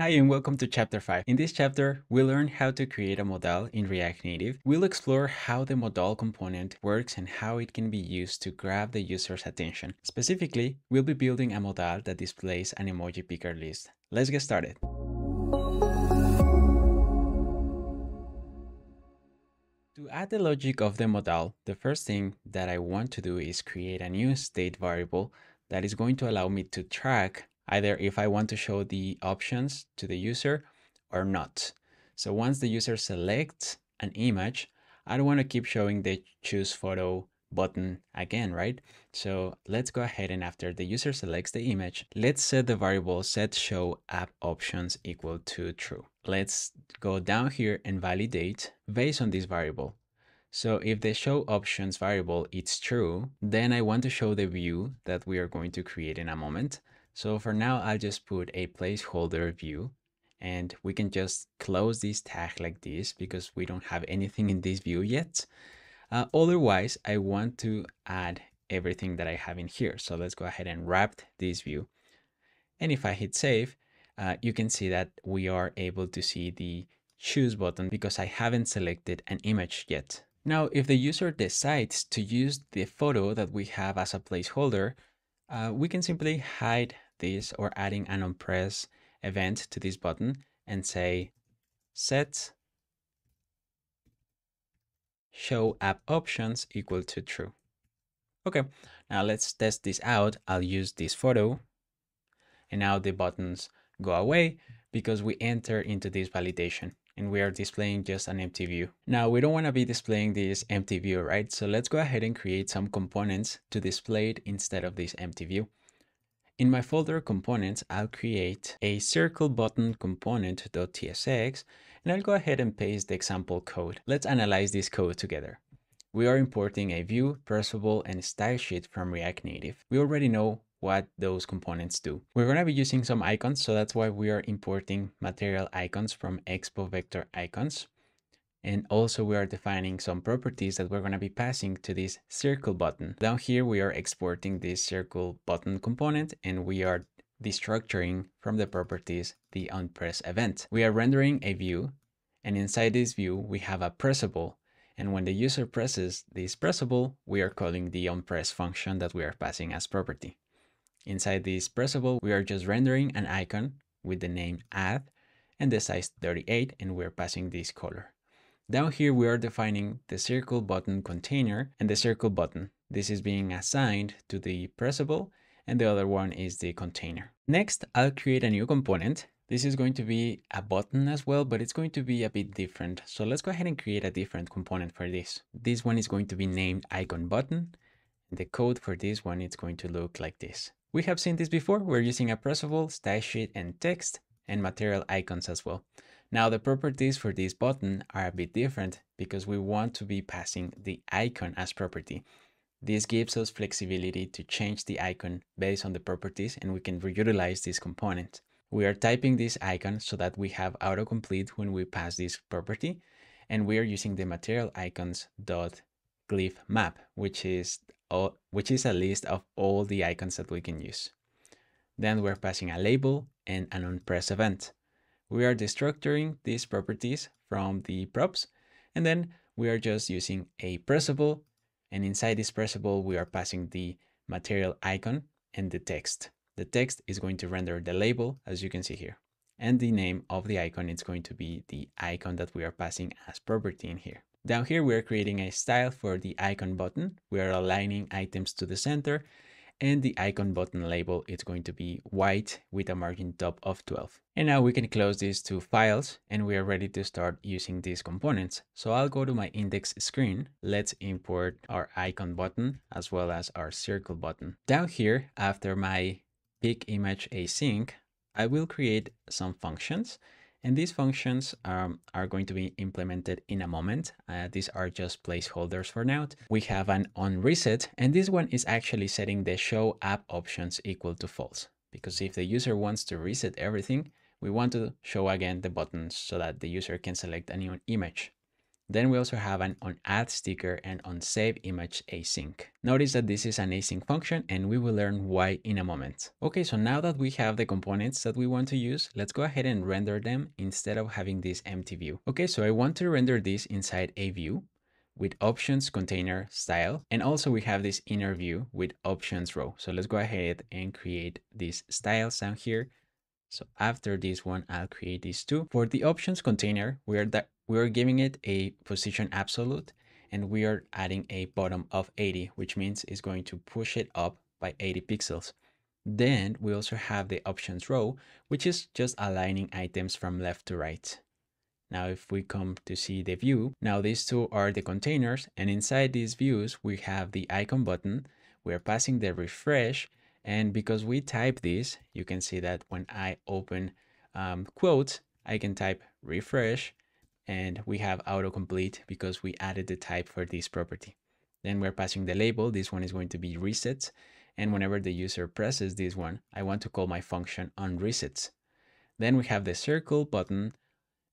Hi and welcome to chapter 5. In this chapter, we'll learn how to create a modal in React Native. We'll explore how the modal component works and how it can be used to grab the user's attention. Specifically, we'll be building a modal that displays an emoji picker list. Let's get started. To add the logic of the modal, the first thing that I want to do is create a new state variable that is going to allow me to track either if I want to show the options to the user or not. So once the user selects an image, I don't want to keep showing the choose photo button again, right? So let's go ahead and after the user selects the image, let's set the variable set show app options equal to true. Let's go down here and validate based on this variable. So if the show options variable is true, then I want to show the view that we are going to create in a moment. So for now, I'll just put a placeholder view and we can just close this tag like this because we don't have anything in this view yet. Uh, otherwise, I want to add everything that I have in here. So let's go ahead and wrap this view. And if I hit save, uh, you can see that we are able to see the choose button because I haven't selected an image yet. Now, if the user decides to use the photo that we have as a placeholder, uh, we can simply hide this or adding an onPress event to this button and say set show app options equal to true. Okay, now let's test this out. I'll use this photo and now the buttons go away because we enter into this validation and we are displaying just an empty view. Now we don't want to be displaying this empty view, right? So let's go ahead and create some components to display it instead of this empty view. In my folder components, I'll create a circle button component.tsx and I'll go ahead and paste the example code. Let's analyze this code together. We are importing a view, pressable, and style sheet from React Native. We already know what those components do. We're going to be using some icons, so that's why we are importing material icons from Expo Vector Icons. And also we are defining some properties that we're going to be passing to this circle button. Down here, we are exporting this circle button component and we are destructuring from the properties the onPress event. We are rendering a view and inside this view, we have a pressable. And when the user presses this pressable, we are calling the onPress function that we are passing as property. Inside this pressable, we are just rendering an icon with the name add and the size 38 and we're passing this color. Down here, we are defining the circle button container and the circle button. This is being assigned to the pressable and the other one is the container. Next, I'll create a new component. This is going to be a button as well, but it's going to be a bit different. So let's go ahead and create a different component for this. This one is going to be named icon button. The code for this one is going to look like this. We have seen this before. We're using a pressable, style sheet, and text, and material icons as well. Now the properties for this button are a bit different because we want to be passing the icon as property. This gives us flexibility to change the icon based on the properties and we can reutilize this component. We are typing this icon so that we have autocomplete when we pass this property and we are using the material icons dot glyph map, which is all, which is a list of all the icons that we can use. Then we're passing a label and an onPress event we are destructuring these properties from the props, and then we are just using a pressable, and inside this pressable, we are passing the material icon and the text. The text is going to render the label, as you can see here. And the name of the icon is going to be the icon that we are passing as property in here. Down here, we are creating a style for the icon button. We are aligning items to the center and the icon button label is going to be white with a margin top of 12. And now we can close these two files and we are ready to start using these components. So I'll go to my index screen. Let's import our icon button as well as our circle button. Down here, after my pick image async, I will create some functions and these functions um, are going to be implemented in a moment. Uh, these are just placeholders for now. We have an on reset, and this one is actually setting the show app options equal to false. Because if the user wants to reset everything, we want to show again the buttons so that the user can select a new image. Then we also have an on add sticker and on save image async. Notice that this is an async function and we will learn why in a moment. Okay, so now that we have the components that we want to use, let's go ahead and render them instead of having this empty view. Okay, so I want to render this inside a view with options container style. And also we have this inner view with options row. So let's go ahead and create these styles down here. So after this one, I'll create these two. For the options container, we are we are giving it a position absolute and we are adding a bottom of 80, which means it's going to push it up by 80 pixels. Then we also have the options row, which is just aligning items from left to right. Now, if we come to see the view, now these two are the containers and inside these views, we have the icon button. We're passing the refresh and because we type this, you can see that when I open um, quotes, I can type refresh and we have autocomplete because we added the type for this property. Then we're passing the label. This one is going to be resets. And whenever the user presses this one, I want to call my function on resets. Then we have the circle button.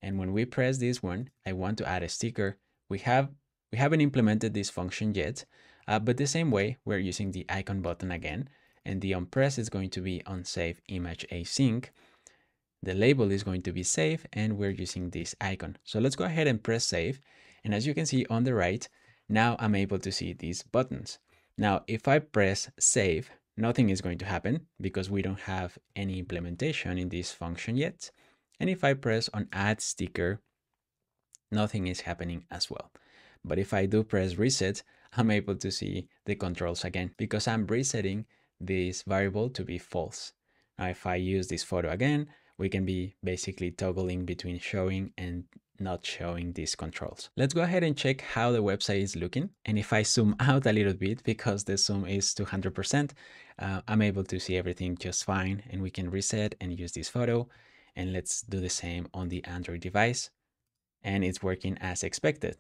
And when we press this one, I want to add a sticker. We have we haven't implemented this function yet, uh, but the same way we're using the icon button again, and the on press is going to be on save image async. The label is going to be save and we're using this icon. So let's go ahead and press save. And as you can see on the right, now I'm able to see these buttons. Now, if I press save, nothing is going to happen because we don't have any implementation in this function yet. And if I press on add sticker, nothing is happening as well. But if I do press reset, I'm able to see the controls again because I'm resetting this variable to be false. Now, if I use this photo again, we can be basically toggling between showing and not showing these controls. Let's go ahead and check how the website is looking. And if I zoom out a little bit, because the zoom is 200%, uh, I'm able to see everything just fine. And we can reset and use this photo. And let's do the same on the Android device. And it's working as expected.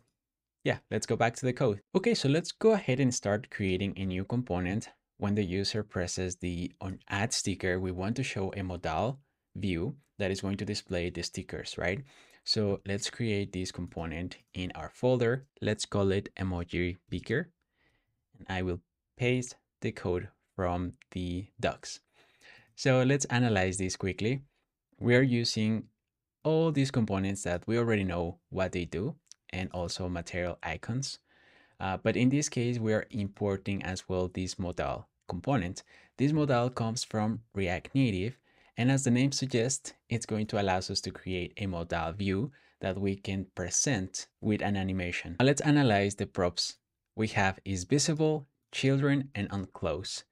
Yeah, let's go back to the code. Okay, so let's go ahead and start creating a new component. When the user presses the on add sticker, we want to show a modal view that is going to display the stickers, right? So let's create this component in our folder. Let's call it emoji picker. And I will paste the code from the docs. So let's analyze this quickly. We are using all these components that we already know what they do and also material icons. Uh, but in this case, we are importing as well this modal component. This modal comes from React Native and as the name suggests, it's going to allow us to create a modal view that we can present with an animation. Now let's analyze the props. We have is visible, children, and on close.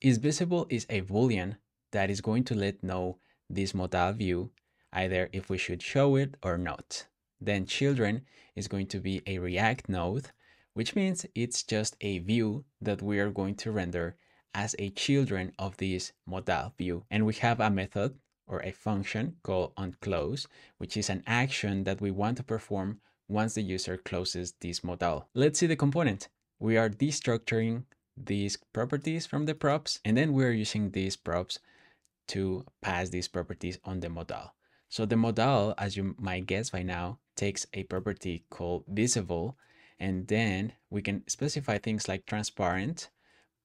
Is visible is a boolean that is going to let know this modal view either if we should show it or not. Then children is going to be a React node, which means it's just a view that we are going to render as a children of this modal view. And we have a method or a function called onClose, which is an action that we want to perform once the user closes this modal. Let's see the component. We are destructuring these properties from the props, and then we're using these props to pass these properties on the modal. So the modal, as you might guess by now, takes a property called visible, and then we can specify things like transparent,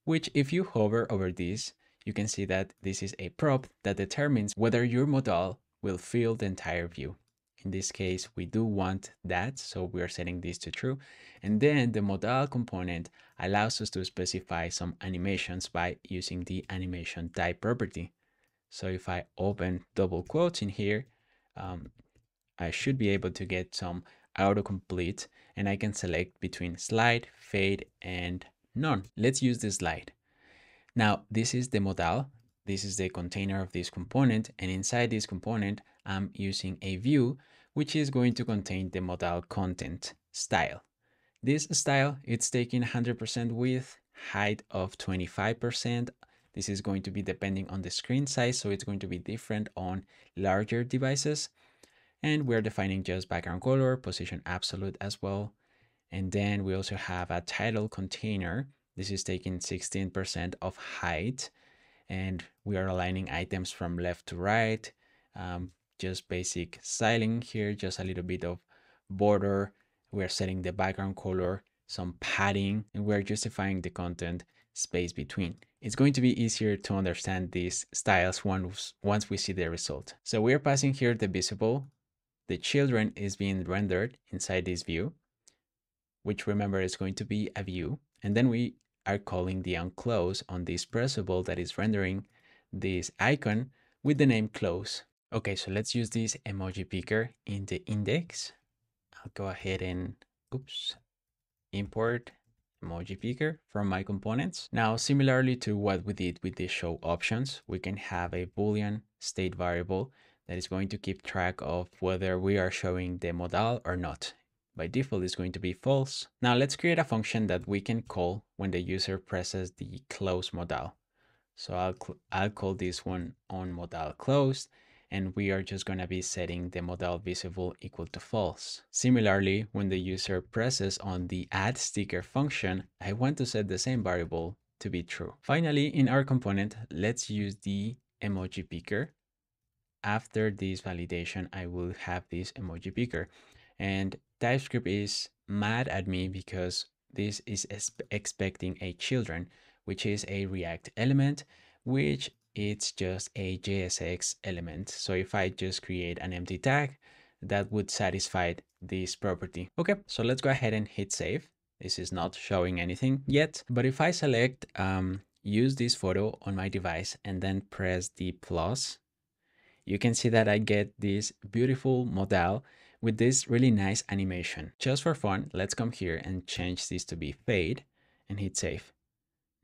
which if you hover over this, you can see that this is a prop that determines whether your modal will fill the entire view. In this case, we do want that, so we are setting this to true. And then the modal component allows us to specify some animations by using the animation type property. So if I open double quotes in here, um, I should be able to get some autocomplete and I can select between slide, fade, and none. Let's use the slide. Now, this is the modal. This is the container of this component. And inside this component, I'm using a view, which is going to contain the modal content style. This style, it's taking 100% width, height of 25%. This is going to be depending on the screen size, so it's going to be different on larger devices. And we're defining just background color, position absolute as well, and then we also have a title container. This is taking 16% of height. And we are aligning items from left to right. Um, just basic styling here, just a little bit of border we're setting the background color, some padding, and we're justifying the content space between. It's going to be easier to understand these styles once, once we see the result. So we're passing here the visible. The children is being rendered inside this view, which remember is going to be a view. And then we are calling the onClose on this pressable that is rendering this icon with the name close. Okay, so let's use this emoji picker in the index. I'll go ahead and, oops, import emoji picker from my components. Now, similarly to what we did with the show options, we can have a boolean state variable that is going to keep track of whether we are showing the modal or not. By default, is going to be false. Now let's create a function that we can call when the user presses the close modal. So I'll, I'll call this one on modal closed and we are just going to be setting the modal visible equal to false. Similarly, when the user presses on the add sticker function, I want to set the same variable to be true. Finally, in our component, let's use the emoji picker. After this validation, I will have this emoji picker. And TypeScript is mad at me because this is expecting a children, which is a React element, which it's just a JSX element. So if I just create an empty tag, that would satisfy this property. Okay, so let's go ahead and hit save. This is not showing anything yet, but if I select um, use this photo on my device and then press the plus, you can see that I get this beautiful modal with this really nice animation. Just for fun, let's come here and change this to be fade and hit save.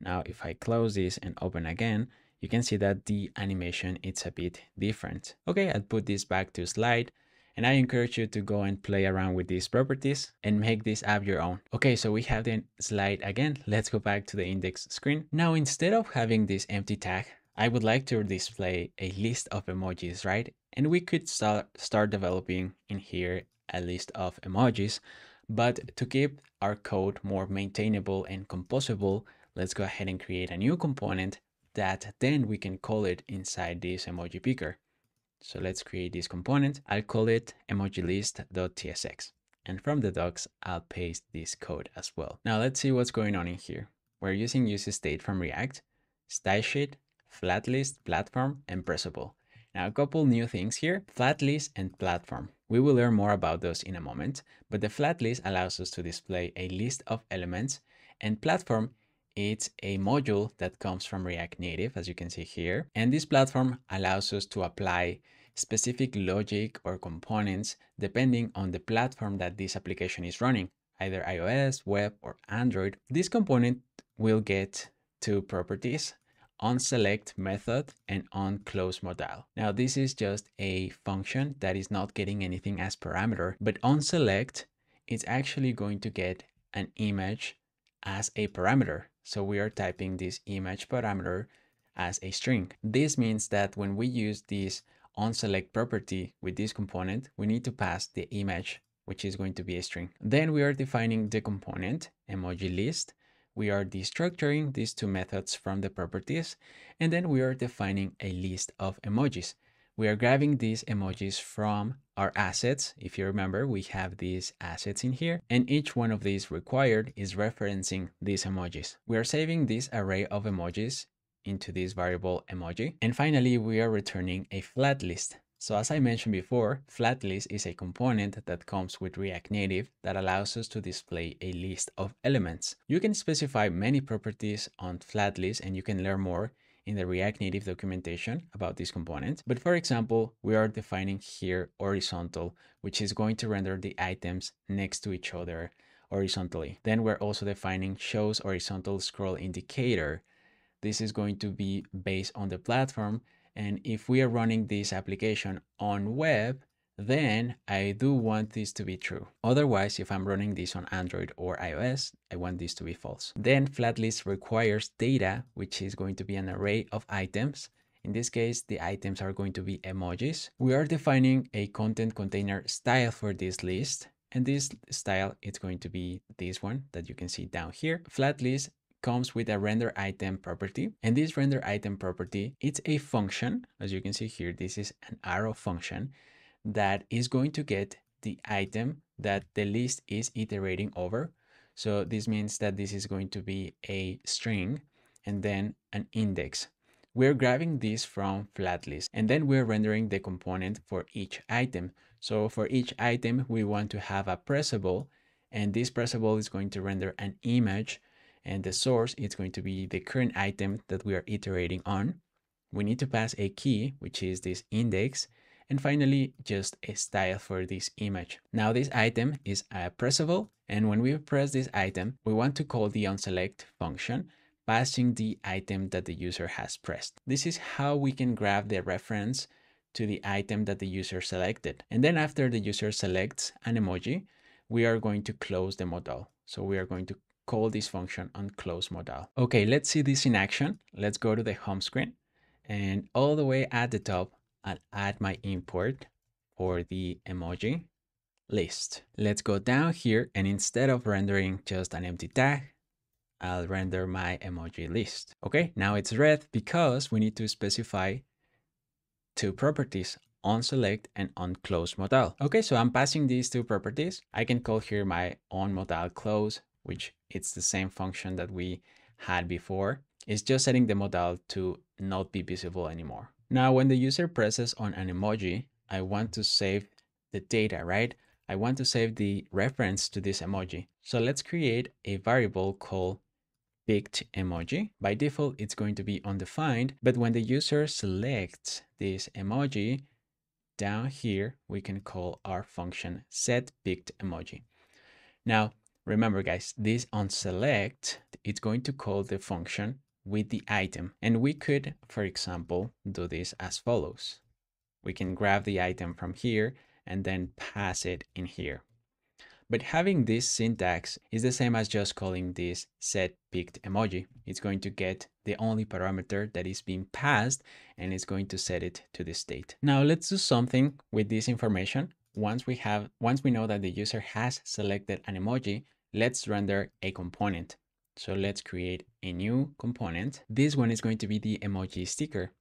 Now, if I close this and open again, you can see that the animation is a bit different. Okay, I'll put this back to slide and I encourage you to go and play around with these properties and make this app your own. Okay, so we have the slide again. Let's go back to the index screen. Now, instead of having this empty tag, I would like to display a list of emojis, right? And we could start, start developing in here a list of emojis, but to keep our code more maintainable and composable, let's go ahead and create a new component that then we can call it inside this emoji picker. So let's create this component. I'll call it emojilist.tsx. And from the docs, I'll paste this code as well. Now let's see what's going on in here. We're using useState from React, stylesheet, flatlist, platform, and pressable. Now a couple new things here, flatlist and platform. We will learn more about those in a moment, but the flatlist allows us to display a list of elements and platform it's a module that comes from React Native, as you can see here. And this platform allows us to apply specific logic or components depending on the platform that this application is running, either iOS, web, or Android. This component will get two properties, onSelect method and onClose modal. Now this is just a function that is not getting anything as parameter, but onSelect is actually going to get an image as a parameter. So we are typing this image parameter as a string. This means that when we use this onSelect property with this component, we need to pass the image, which is going to be a string. Then we are defining the component emoji list. We are destructuring these two methods from the properties, and then we are defining a list of emojis we are grabbing these emojis from our assets. If you remember, we have these assets in here, and each one of these required is referencing these emojis. We are saving this array of emojis into this variable emoji. And finally, we are returning a flat list. So as I mentioned before, FlatList is a component that comes with React Native that allows us to display a list of elements. You can specify many properties on FlatList and you can learn more in the React Native documentation about this component. But for example, we are defining here horizontal, which is going to render the items next to each other horizontally. Then we're also defining shows horizontal scroll indicator. This is going to be based on the platform. And if we are running this application on web, then I do want this to be true. Otherwise, if I'm running this on Android or iOS, I want this to be false. Then flatlist requires data, which is going to be an array of items. In this case, the items are going to be emojis. We are defining a content container style for this list. And this style is going to be this one that you can see down here. Flatlist comes with a render item property. And this render item property, it's a function. As you can see here, this is an arrow function that is going to get the item that the list is iterating over. So this means that this is going to be a string and then an index. We're grabbing this from flatlist and then we're rendering the component for each item. So for each item, we want to have a pressable and this pressable is going to render an image and the source is going to be the current item that we are iterating on. We need to pass a key, which is this index, and finally just a style for this image. Now this item is pressable and when we press this item, we want to call the onSelect function passing the item that the user has pressed. This is how we can grab the reference to the item that the user selected. And then after the user selects an emoji, we are going to close the modal. So we are going to call this function on close modal. Okay, let's see this in action. Let's go to the home screen and all the way at the top, I'll add my import for the emoji list. Let's go down here and instead of rendering just an empty tag, I'll render my emoji list. Okay, now it's red because we need to specify two properties on select and on close modal. Okay, so I'm passing these two properties. I can call here my on modal close, which it's the same function that we had before. It's just setting the modal to not be visible anymore. Now, when the user presses on an emoji, I want to save the data, right? I want to save the reference to this emoji. So let's create a variable called picked emoji. By default, it's going to be undefined, but when the user selects this emoji, down here, we can call our function set picked emoji. Now, remember guys, this on select, it's going to call the function with the item. And we could, for example, do this as follows. We can grab the item from here and then pass it in here. But having this syntax is the same as just calling this set picked emoji. It's going to get the only parameter that is being passed and it's going to set it to the state. Now let's do something with this information. Once we have, once we know that the user has selected an emoji, let's render a component. So let's create a new component. This one is going to be the emoji sticker.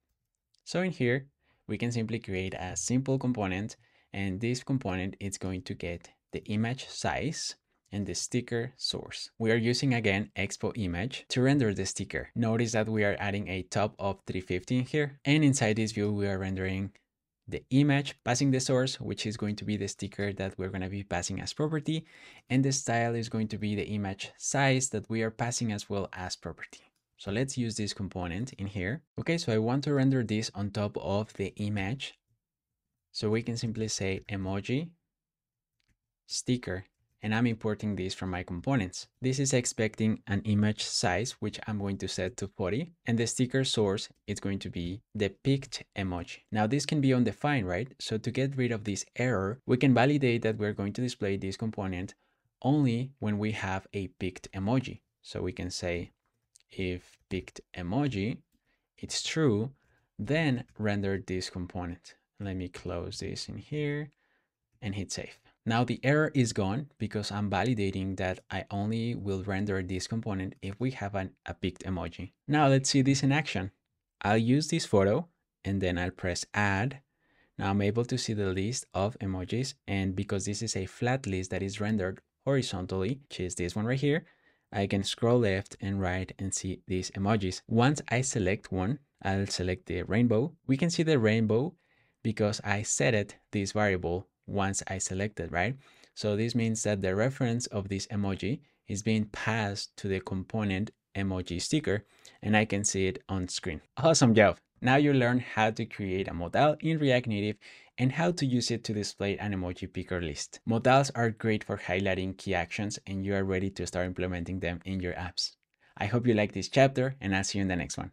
So in here, we can simply create a simple component and this component is going to get the image size, and the sticker source. We are using again Expo image to render the sticker. Notice that we are adding a top of 350 here. And inside this view, we are rendering the image, passing the source, which is going to be the sticker that we're going to be passing as property. And the style is going to be the image size that we are passing as well as property. So let's use this component in here. Okay, so I want to render this on top of the image. So we can simply say emoji sticker and I'm importing this from my components. This is expecting an image size, which I'm going to set to 40, and the sticker source is going to be the picked emoji. Now this can be undefined, right? So to get rid of this error, we can validate that we're going to display this component only when we have a picked emoji. So we can say if picked emoji, it's true, then render this component. Let me close this in here and hit save. Now the error is gone because I'm validating that I only will render this component if we have an, a picked emoji. Now let's see this in action. I'll use this photo and then I'll press add. Now I'm able to see the list of emojis and because this is a flat list that is rendered horizontally, which is this one right here, I can scroll left and right and see these emojis. Once I select one, I'll select the rainbow. We can see the rainbow because I set it this variable once I selected, right? So this means that the reference of this emoji is being passed to the component emoji sticker and I can see it on screen. Awesome job! Now you learn how to create a modal in React Native and how to use it to display an emoji picker list. Modals are great for highlighting key actions and you are ready to start implementing them in your apps. I hope you like this chapter and I'll see you in the next one.